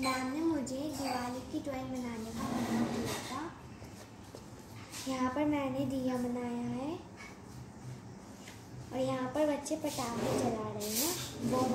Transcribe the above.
Ma'am ने मुझे दिवाली की ड्राइंग बनाने का मना दिया था। यहाँ पर मैंने दिया बनाया है। और यहाँ पर बच्चे पटाखे जला रहे हैं। बहुत